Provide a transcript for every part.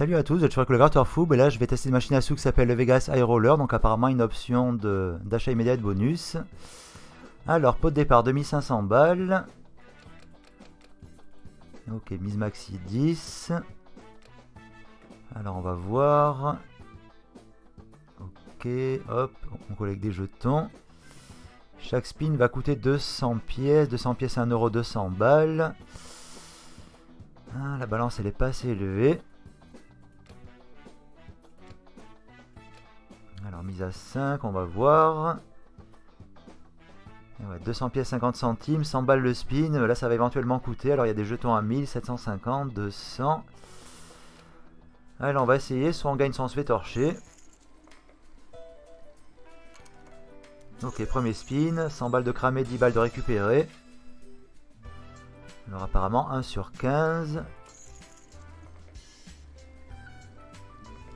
Salut à tous, je suis le Foob et là je vais tester une machine à sous qui s'appelle le Vegas High Roller, donc apparemment une option d'achat immédiat de bonus. Alors, pot de départ 2500 balles. Ok, mise maxi 10. Alors on va voir. Ok, hop, on collecte des jetons. Chaque spin va coûter 200 pièces, 200 pièces 1 euro, 200 balles. Ah, la balance elle est pas assez élevée. Mise à 5, on va voir. 200 pièces 50 centimes, 100 balles le spin, là ça va éventuellement coûter. Alors il y a des jetons à 1000, 750, 200. Allez, on va essayer, soit on gagne, soit on se fait torcher. Ok, premier spin, 100 balles de cramé, 10 balles de récupérer. Alors apparemment 1 sur 15.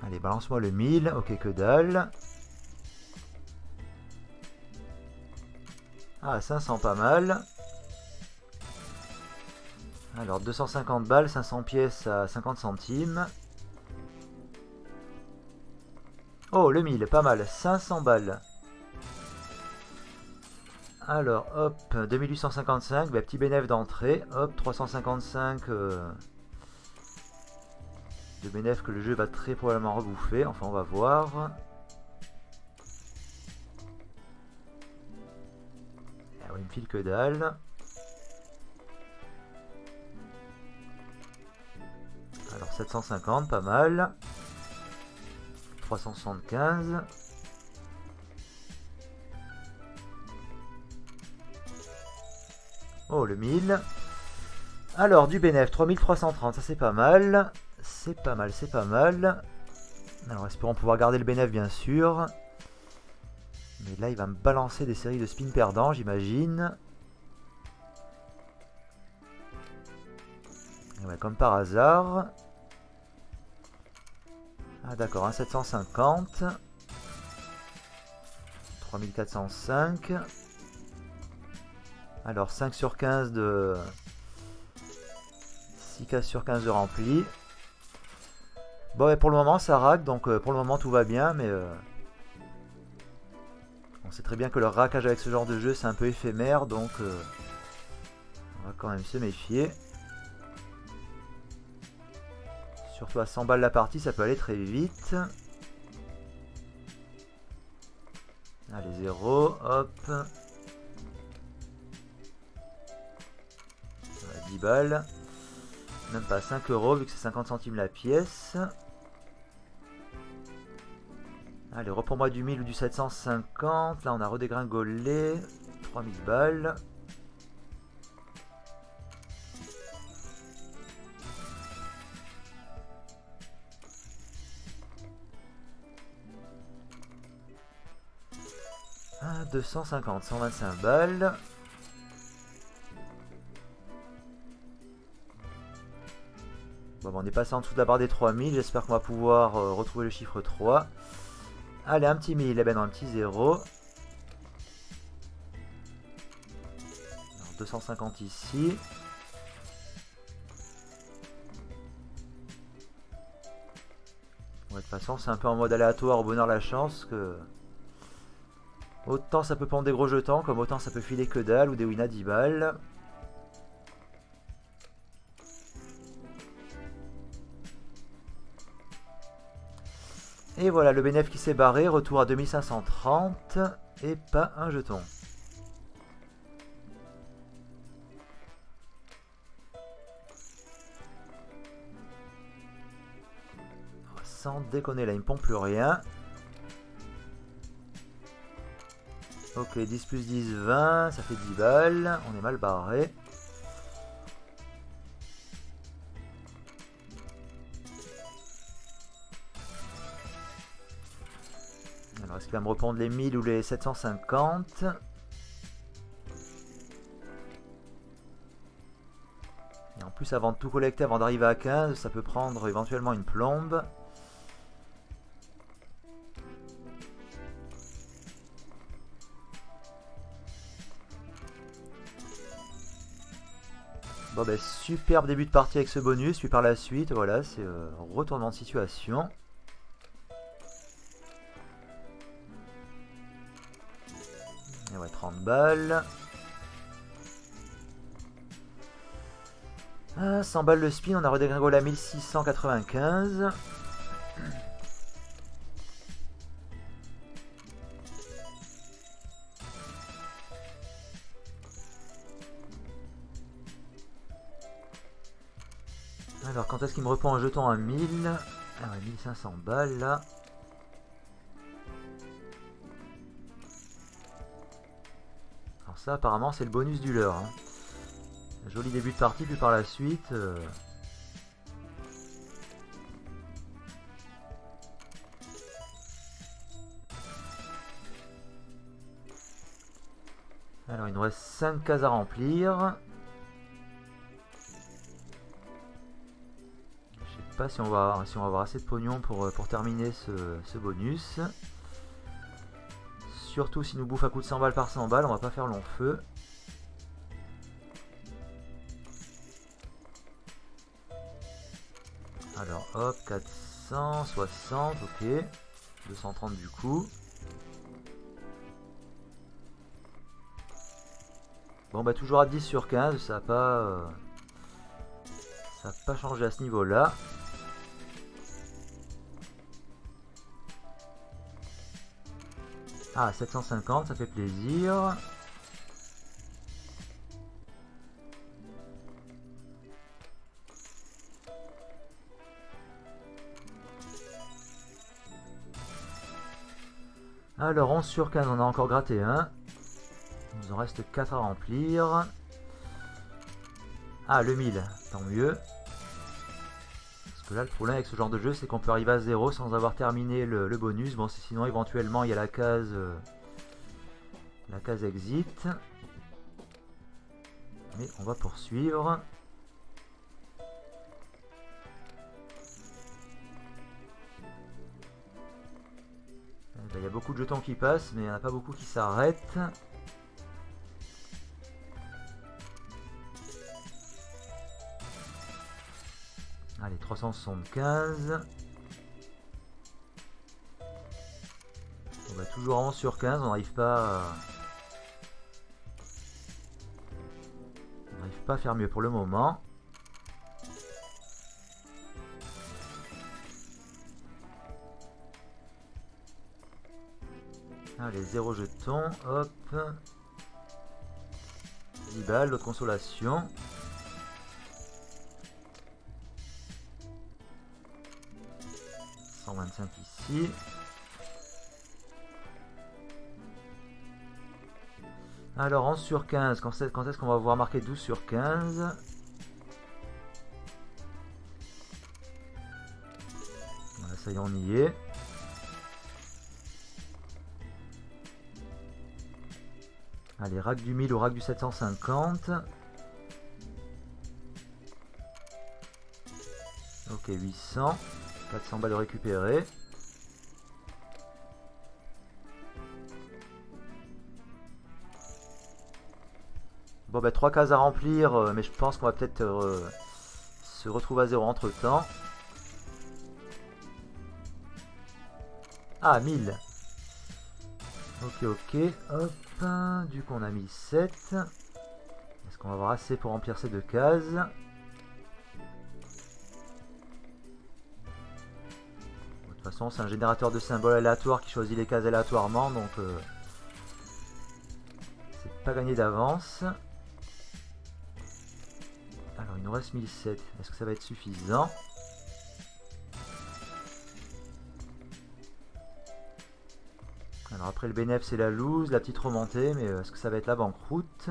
Allez, balance-moi le 1000. Ok, que dalle. Ah, 500, pas mal. Alors, 250 balles, 500 pièces à 50 centimes. Oh, le 1000, pas mal. 500 balles. Alors, hop, 2855, bah, petit bénéfice d'entrée. Hop, 355 euh, de bénéfice que le jeu va très probablement rebouffer. Enfin, on va voir. Que dalle. Alors, 750, pas mal. 375. Oh, le 1000. Alors, du bénéf, 3330, ça c'est pas mal. C'est pas mal, c'est pas mal. Alors, espérons pouvoir garder le bénéf, bien sûr. Mais là, il va me balancer des séries de spin perdants, j'imagine. comme par hasard. Ah d'accord, 750. 3405. Alors 5 sur 15 de... 6 cases sur 15 de rempli. Bon, pour le moment, ça rack, donc euh, pour le moment, tout va bien, mais... Euh, sait très bien que le rackage avec ce genre de jeu, c'est un peu éphémère, donc... Euh, on va quand même se méfier. Surtout à 100 balles la partie, ça peut aller très vite. Allez, 0, hop. 10 balles. Même pas 5 euros vu que c'est 50 centimes la pièce. Allez, reprends-moi du 1000 ou du 750. Là, on a redégringolé. 3000 balles. Ah, 250, 125 balles. Bon, on est passé en dessous de la barre des 3000. J'espère qu'on va pouvoir euh, retrouver le chiffre 3. Allez, un petit 1000, eh ben un petit 0. 250 ici. de toute façon, c'est un peu en mode aléatoire au bonheur la chance que... Autant ça peut prendre des gros jetons, comme autant ça peut filer que dalle ou des wins à 10 balles. Et voilà, le bénéfice qui s'est barré, retour à 2530 et pas un jeton. Sans déconner, là il me pompe plus rien. Ok, 10 plus 10, 20, ça fait 10 balles. On est mal barré. Est-ce qu'il va me reprendre les 1000 ou les 750 Et en plus, avant de tout collecter, avant d'arriver à 15, ça peut prendre éventuellement une plombe. Bon ben superbe début de partie avec ce bonus, puis par la suite, voilà, c'est euh, retournement de situation. Ouais, 30 balles. Ah, 100 balles le spin, on a redégringolé à 1695. Alors, quand est-ce qu'il me reprend un jeton à 1000 Ah 1500 balles, là. Alors ça, apparemment, c'est le bonus du leurre. Hein. Joli début de partie, puis par la suite... Euh, Alors, il nous reste 5 cases à remplir. pas si on va, si on va avoir assez de pognon pour, euh, pour terminer ce, bonus. Surtout si nous bouffe à coup de 100 balles par 100 balles, on va pas faire long feu. Alors hop, 460, ok. 230 du coup. Bon bah toujours à 10 sur 15, ça n'a pas, euh, pas changé à ce niveau Ah, 750, ça fait plaisir. Alors, 11 sur 15, on a encore gratté un. Il nous en reste 4 à remplir. Ah, le 1000, tant mieux là, le problème avec ce genre de jeu, c'est qu'on peut arriver à 0 sans avoir terminé le, bonus. Bon, sinon, éventuellement, il y a la case... Euh, la case exit. Mais on va poursuivre. Eh ben, il y a beaucoup de jetons qui passent, mais il n'y en a pas beaucoup qui s'arrêtent. 375. On va toujours 11 sur 15, on n'arrive pas à... On n'arrive pas à faire mieux pour le moment. Allez, 0 jetons, hop. 10 balles, l'autre consolation. 125 ici. Alors 11 sur 15, quand est-ce qu'on va voir marquer 12 sur 15 Voilà, ça y est, on y est. Allez, rack du 1000 ou rack du 750. Ok, 800. 400 balles récupérées. Bon bah 3 cases à remplir, euh, mais je pense qu'on va peut-être euh, se retrouver à zéro entre temps. Ah 1000 Ok ok, hop, du coup on a mis 7. Est-ce qu'on va avoir assez pour remplir ces deux cases? Façon, c'est un générateur de symboles aléatoires qui choisit les cases aléatoirement, donc euh, c'est pas gagné d'avance. Alors, il nous reste 1007. Est-ce que ça va être suffisant? Alors après le bénéf c'est la loose, la petite remontée, mais euh, est-ce que ça va être la banqueroute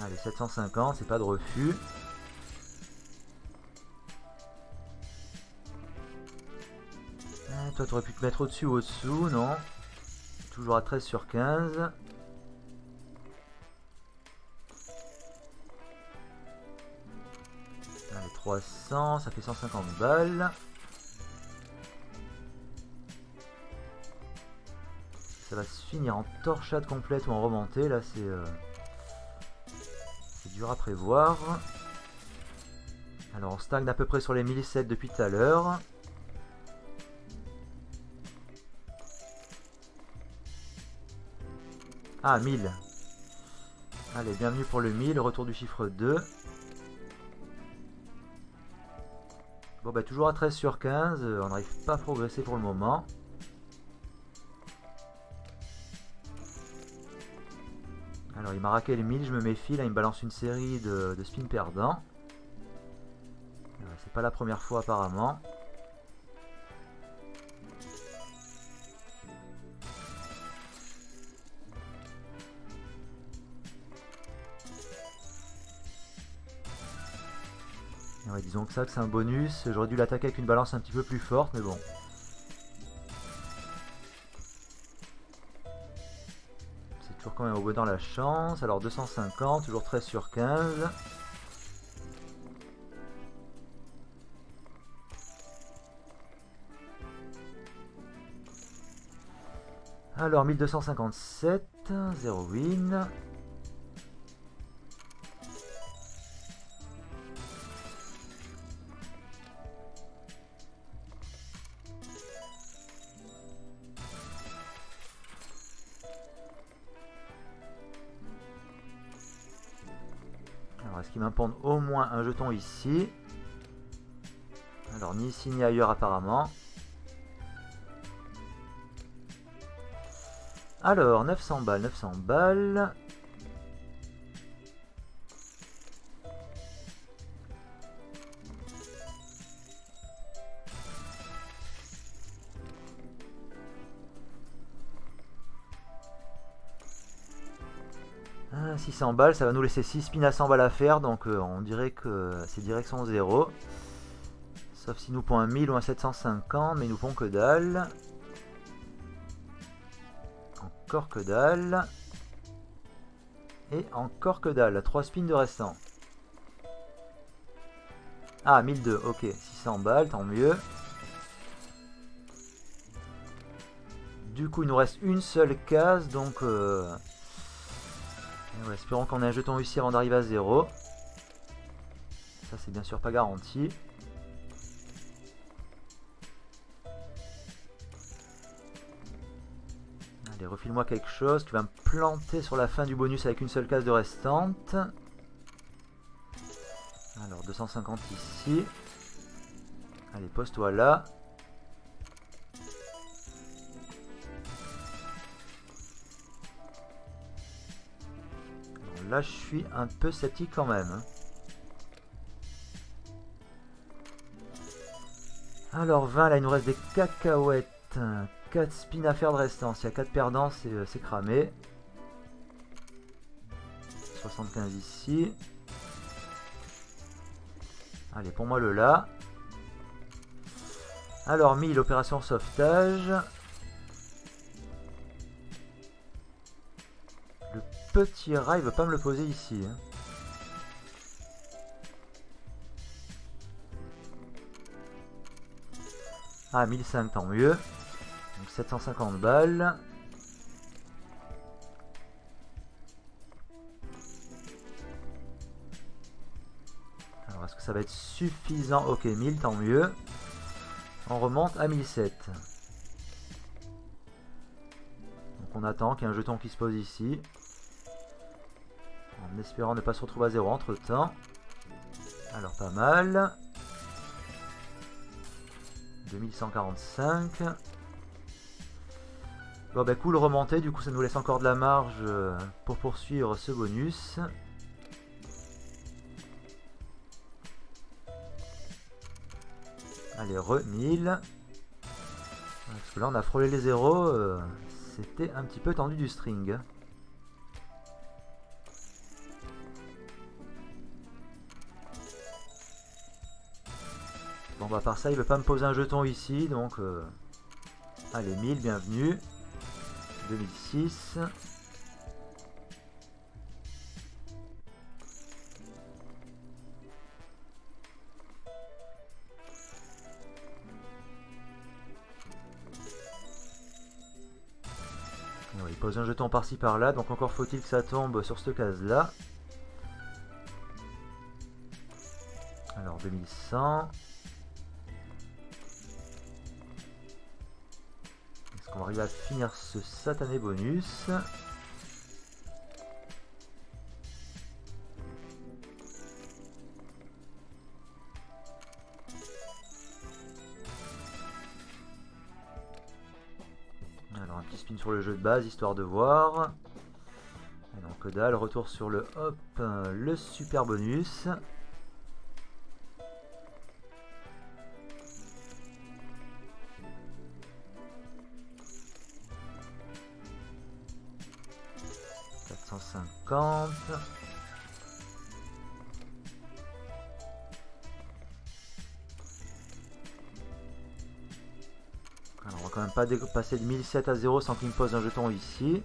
Allez, 750, c'est pas de refus. Toi, tu aurais pu te mettre au-dessus ou au-dessous, non Toujours à 13 sur 15. Allez, 300, ça fait 150 balles. Ça va se finir en torchade complète ou en remontée. Là, c'est euh, c'est dur à prévoir. Alors, on stagne à peu près sur les 1007 depuis tout à l'heure. Ah, 1000. Allez, bienvenue pour le 1000, retour du chiffre 2. Bon, bah toujours à 13 sur 15, euh, on n'arrive pas à progresser pour le moment. Alors, il m'a raqué le 1000, je me méfie, là il me balance une série de, de spins perdants. Euh, c'est pas la première fois apparemment. Disons que ça, que c'est un bonus. J'aurais dû l'attaquer avec une balance un petit peu plus forte, mais bon. C'est toujours quand même au bout dans la chance. Alors 250, toujours 13 sur 15. Alors 1257, 0 win. Ici. Alors, ni ici ni ailleurs apparemment. Alors, 900 balles, 900 balles. 600 balles, ça va nous laisser 6 spins à 100 balles à faire, donc euh, on dirait que c'est direction 0. Sauf si nous pond un 1000 ou un 750, mais nous pond que dalle. Encore que dalle. Et encore que dalle, 3 spins de restant. Ah, 1002, ok, 600 balles, tant mieux. Du coup, il nous reste une seule case, donc... Euh, espérons qu'on ait un jeton ici avant d'arriver à 0. Ça, c'est bien sûr pas garanti. Allez, refile-moi quelque chose. Tu vas me planter sur la fin du bonus avec une seule case de restante. Alors, 250 ici. Allez, pose-toi là. Là je suis un peu sceptique quand même. Hein. Alors 20, là il nous reste des cacahuètes. 4 spins à faire de restance. Il y a 4 perdants, euh, c'est cramé. 75 ici. Allez, pour moi le là. Alors 1000, opération sauvetage. Petit rat, il veut pas me le poser ici. Hein. Ah, 1005, tant mieux. Donc 750 balles. Alors, est-ce que ça va être suffisant? Ok, 1000, tant mieux. On remonte à 1007. Donc on attend qu'il y ait un jeton qui se pose ici. En espérant ne pas se retrouver à zéro entre temps. Alors pas mal. 2145. Bon bah cool remonté, du coup ça nous laisse encore de la marge euh, pour poursuivre ce bonus. Allez, re 1000. Parce que là on a frôlé les zéros, euh, c'était un petit peu tendu du string. Bon bah par ça il veut pas me poser un jeton ici donc euh, allez 1000 bienvenue 2006 pose un jeton par-ci par-là, donc encore faut-il que ça tombe sur cette case-là. Alors 2100. Qu'on va arriver à finir ce satané bonus Alors un petit spin sur le jeu de base, histoire de voir. Et donc dalle, retour sur le hop, le super bonus. Alors on va quand même pas passer de 1007 à 0 sans qu'il me pose un jeton ici.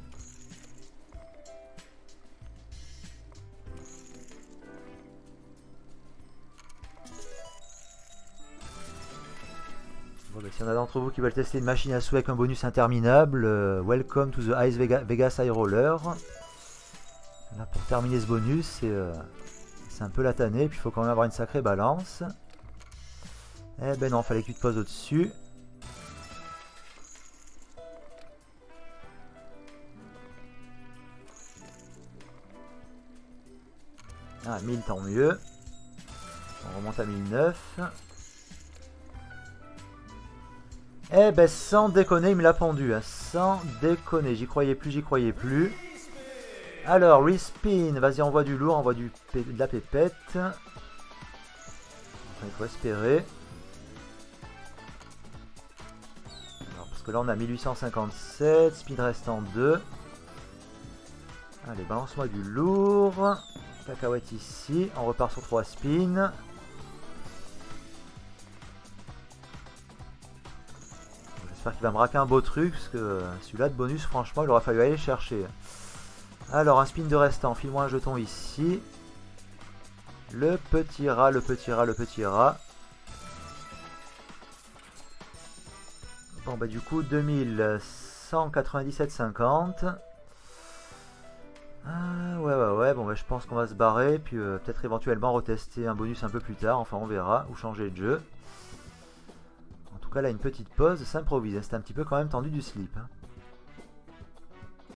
Bah, si on a d'entre vous qui veulent tester une machine à sous avec un bonus interminable, euh, welcome to the Ice Vegas High Roller terminer ce bonus, euh, c'est un peu la tannée, puis il faut quand même avoir une sacrée balance. Eh ben non, fallait que tu te poses au-dessus. Ah, 1000 tant mieux. On remonte à 1009. Eh ben sans déconner, il me l'a pendu. Hein. Sans déconner, j'y croyais plus, j'y croyais plus. Alors, respin, vas-y, envoie du lourd, envoie du de la pépette. il faut espérer. parce que là, on a 1857, speed restant 2. Allez, balance-moi du lourd. Cacahuète ici, on repart sur 3 spins. J'espère qu'il va me raquer un beau truc, parce que celui-là de bonus, franchement, il aura fallu aller chercher. Alors, un spin de restant. File-moi un jeton ici. Le petit rat, le petit rat, le petit rat. Bon, bah du coup, 2197,50. Ah, ouais, ouais, ouais. Bon, bah je pense qu'on va se barrer. Puis euh, peut-être éventuellement retester un bonus un peu plus tard. Enfin, on verra. Ou changer de jeu. En tout cas, là, une petite pause s'improvise. C'était un petit peu quand même tendu du slip. Hein.